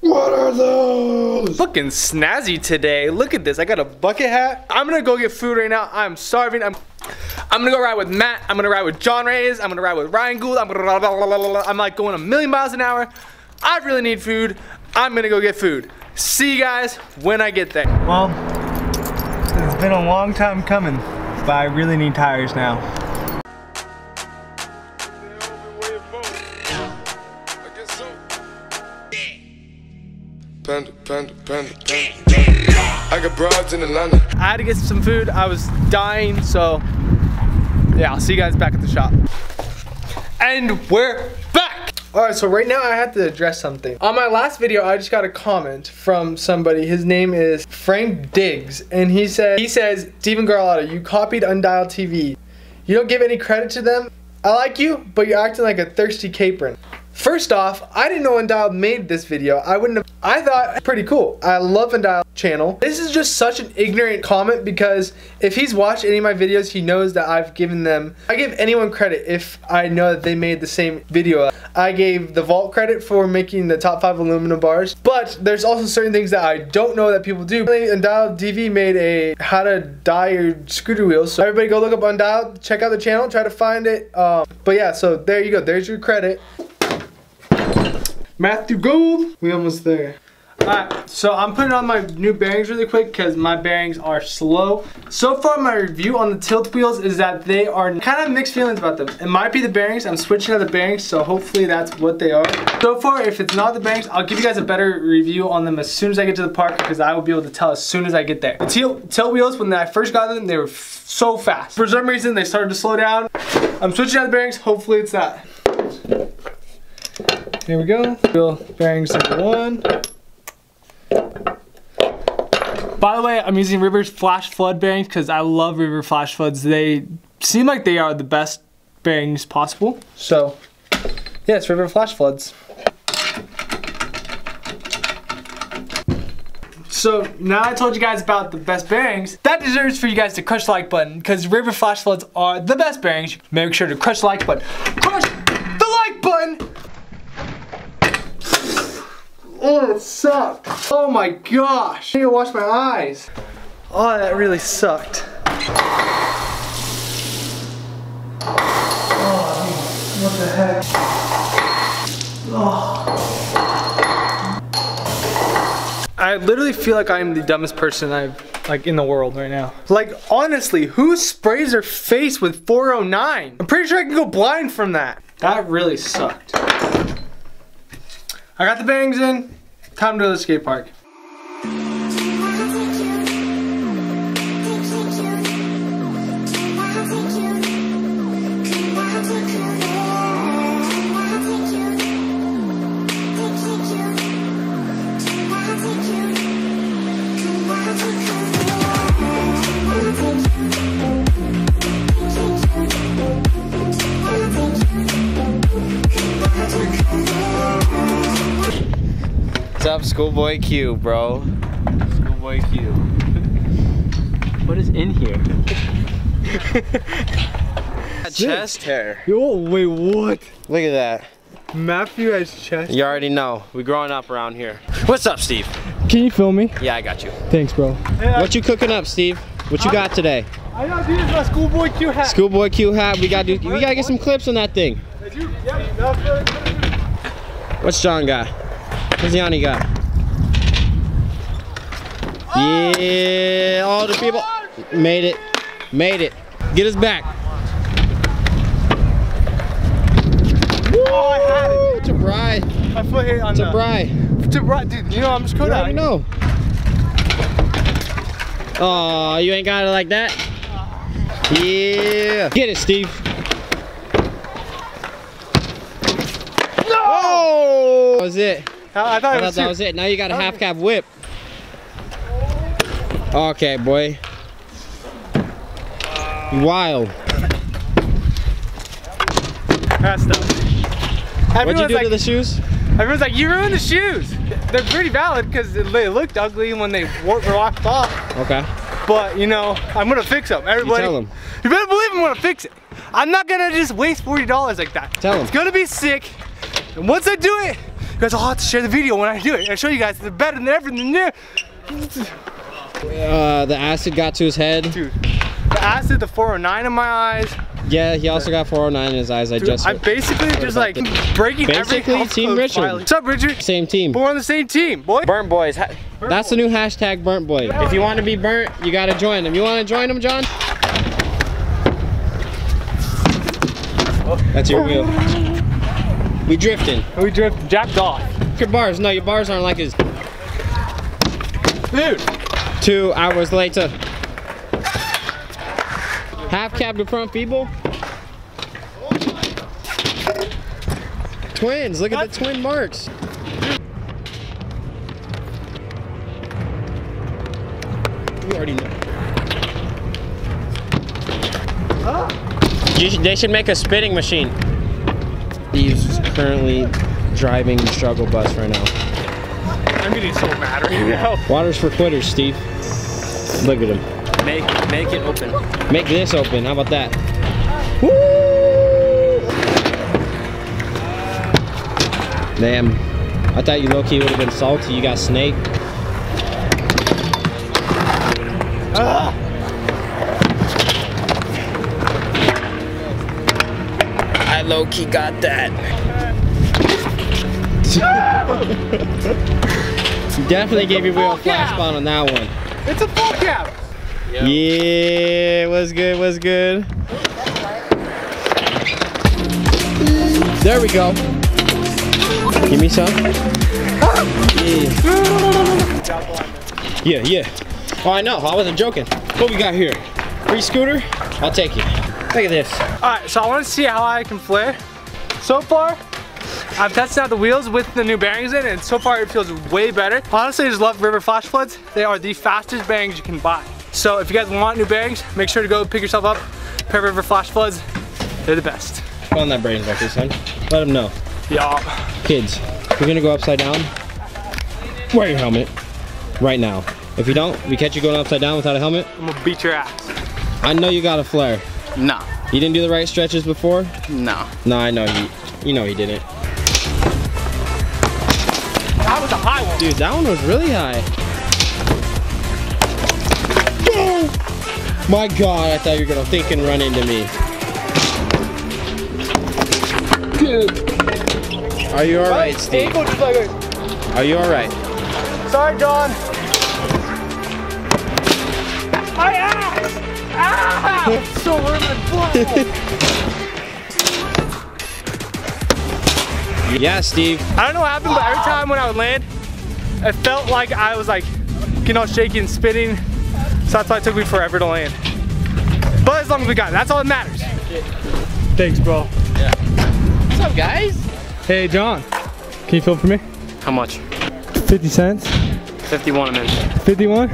What are those? Looking snazzy today. Look at this. I got a bucket hat. I'm gonna go get food right now. I'm starving. I'm I'm gonna go ride with Matt. I'm gonna ride with John Reyes. I'm gonna ride with Ryan Gould. I'm gonna I'm like going a million miles an hour. I really need food. I'm gonna go get food. See you guys when I get there. Well, it's been a long time coming, but I really need tires now. Panda, panda, panda, panda. I got broads in Atlanta. I had to get some food. I was dying, so yeah, I'll see you guys back at the shop. And we're back! Alright, so right now I have to address something. On my last video, I just got a comment from somebody. His name is Frank Diggs, and he said, he says, Stephen Garlatta, you copied Undialed TV. You don't give any credit to them. I like you, but you're acting like a thirsty capron. First off, I didn't know Undialed made this video. I wouldn't have, I thought pretty cool. I love Undialed channel. This is just such an ignorant comment because if he's watched any of my videos, he knows that I've given them, I give anyone credit if I know that they made the same video. I gave the Vault credit for making the top five aluminum bars, but there's also certain things that I don't know that people do. Undialed TV made a how to dye your scooter wheels. So everybody go look up Undialed, check out the channel, try to find it. Um, but yeah, so there you go. There's your credit. Matthew Gould. We almost there. Alright, so I'm putting on my new bearings really quick because my bearings are slow. So far my review on the tilt wheels is that they are kind of mixed feelings about them. It might be the bearings, I'm switching out the bearings, so hopefully that's what they are. So far, if it's not the bearings, I'll give you guys a better review on them as soon as I get to the park because I will be able to tell as soon as I get there. The tilt, tilt wheels, when I first got them, they were so fast. For some reason, they started to slow down. I'm switching out the bearings, hopefully it's that. Here we go. Wheel bearings number one. By the way, I'm using River Flash Flood bearings because I love River Flash Floods. They seem like they are the best bearings possible. So, yeah, River Flash Floods. So now I told you guys about the best bearings, that deserves for you guys to crush the like button because River Flash Floods are the best bearings. Make sure to crush the like button. Crush the like button! Oh, it sucked. Oh my gosh. I need to wash my eyes. Oh, that really sucked. Oh, what the heck? Oh. I literally feel like I'm the dumbest person I've like in the world right now. Like honestly, who sprays their face with 409? I'm pretty sure I can go blind from that. That really sucked. I got the bangs in. Time to go to the skate park. What's up, Schoolboy Q, bro? Schoolboy Q. What is in here? chest hair. Yo, wait, what? Look at that. Matthew has chest. You already know. We growing up around here. What's up, Steve? Can you film me? Yeah, I got you. Thanks, bro. What you cooking up, Steve? What you got today? I know, dude, it's my schoolboy Q hat. Schoolboy Q hat. We got to we got to get some clips on that thing. What's John got? What's Yanni got? Yeah, all the people made it. Made it. Get us back. Oh, I had it. To Bry. My foot hit on To the... Bry. To Bry. Dude, you know, I'm just You coding already know. Oh, you ain't got it like that? Yeah. Get it, Steve. No! That was it. I, thought I it thought was that was it. Now you got a half cab whip. Okay, boy. Wild. That's dumb. What'd you do like, to the shoes? Everyone's like, you ruined the shoes. They're pretty valid because they looked ugly when they were walked off. Okay. But you know, I'm gonna fix them. Everybody, tell 'em. You better believe I'm gonna fix it. I'm not gonna just waste forty dollars like that. Tell 'em. It's gonna be sick. And once I do it, You guys all have to share the video when I do it. I show you guys they're better than ever than there. Uh, the acid got to his head. Dude, the acid, the 409 in my eyes. Yeah, he also got 409 in his eyes. I Dude, just I'm basically just like breaking every Basically, health Team Richard. finally. What's up, Richard? same team. But we're on the same team, boy. Burnt boys. Ha- That's the new hashtag burnt boy. If you want to be burnt, you gotta join them. You want to join them, John? That's your wheel. We drifting. We drift jacked off. Your bars. No, your bars aren't like his. Dude, Two hours later. Half cab to front feeble. Twins. Look at the twin marks. You already know. You should, they should make a spitting machine. He's currently driving the struggle bus right now. I'm getting so mad right now. Water's for quitters, Steve. Look at him. Make make it open. Make this open. How about that? Damn. I thought you low key would have been salty. You got snake. I low key got that. Definitely gave you wheel a flash spot on that one. It's a full cap. Yeah, was good, was good. There we go. Give me some. Yeah. yeah, yeah. Oh, I know. I wasn't joking. What we got here? Free scooter? I'll take it. Look at this. All right, so I want to see how I can flare. So far, I've tested out the wheels with the new bearings in, and so far it feels way better. Honestly, I just love River Flash Floods. They are the fastest bearings you can buy. So if you guys want new bearings, make sure to go pick yourself up a pair of River Flash Floods. They're the best. Put on that brains bucket, son. Let them know. Yeah. Kids, you're gonna go upside down. Wear your helmet right now. If you don't, we catch you going upside down without a helmet. I'm gonna beat your ass. I know you got a flare. No, You didn't do the right stretches before? no. No, I know you. You know he didn't. That was a high one. Dude, that one was really high. My God, I thought you were gonna think and run into me. Are you all right, Steve? Ankle just like a, Are you all right? sorry, John. So hurt. Yeah, Steve. I don't know what happened, but every time when I would land, it felt like I was like getting all shaky and spinning. So that's why it took me forever to land. But as long as we got it, that's all that matters. Thanks, bro. What's up, guys? Hey, John. Can you film for me? How much? 50 cents. 51 a minute. 51?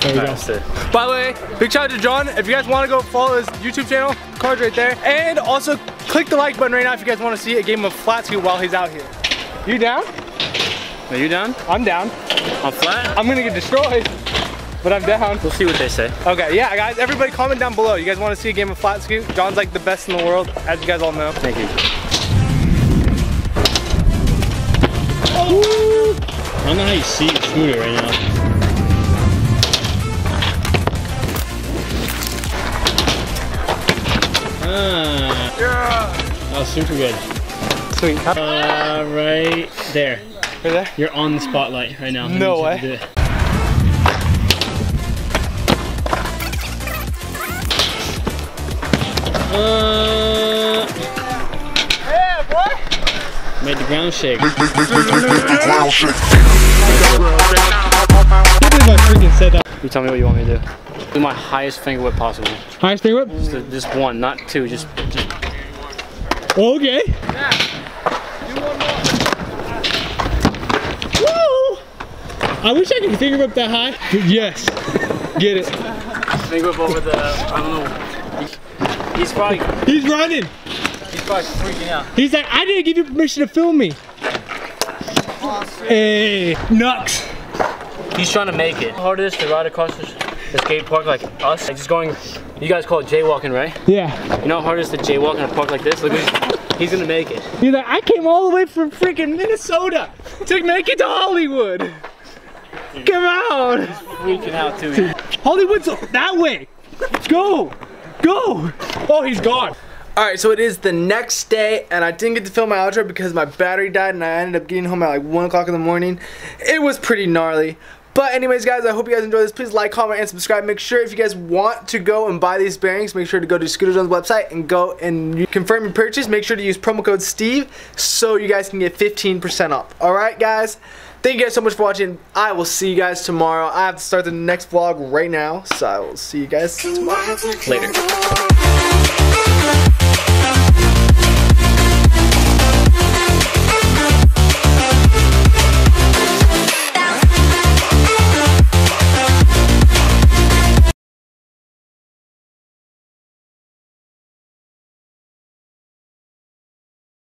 There we go. By the way, big shout out to John. If you guys want to go follow his YouTube channel, card's right there. And also click the like button right now if you guys want to see a game of flat scoot while he's out here. You down? Are you down? I'm down. On flat? I'm gonna get destroyed, but I'm down. We'll see what they say. Okay, yeah, guys, everybody comment down below. You guys want to see a game of flat scoot? John's like the best in the world, as you guys all know. Thank you. I don't know how you see the scooter right now. Ah, that was super good. Sweet. Uh, right there. Right there? You're on the spotlight right now. No I need you way. to do it. Uh, Yeah, boy. Made the ground shake. Make, make, make, make, make, make the ground shake. You tell me what you want me to do. Do my highest finger whip possible. Highest spin whip? Just, just one, not two. Just, just Okay. Woo! I wish I could finger whip that high. Yes. Get it. finger whip over the. I don't know. He's probably, He's running. he's probably freaking out. He's like, I didn't give you permission to film me. Hey, Nux. He's trying to make it. How hard it is to ride across the, the skate park like us? Like just going. You guys call it jaywalking, right? Yeah. You know how hard it is to jaywalk in a park like this? Look at He's gonna make it. He's like, I came all the way from freaking Minnesota to make it to Hollywood. Come on. Freaking out too. Hollywood's that way. Go. Go. Oh, he's gone. Alright, so it is the next day, and I didn't get to film my outro because my battery died, and I ended up getting home at like 1 o'clock in the morning. It was pretty gnarly. But anyways, guys, I hope you guys enjoyed this. Please like, comment, and subscribe. Make sure if you guys want to go and buy these bearings, make sure to go to Scooter Zone's website and go and confirm your purchase. Make sure to use promo code STEVE so you guys can get 15% off. Alright, guys? Thank you guys so much for watching. I will see you guys tomorrow. I have to start the next vlog right now, so I will see you guys tomorrow. Later.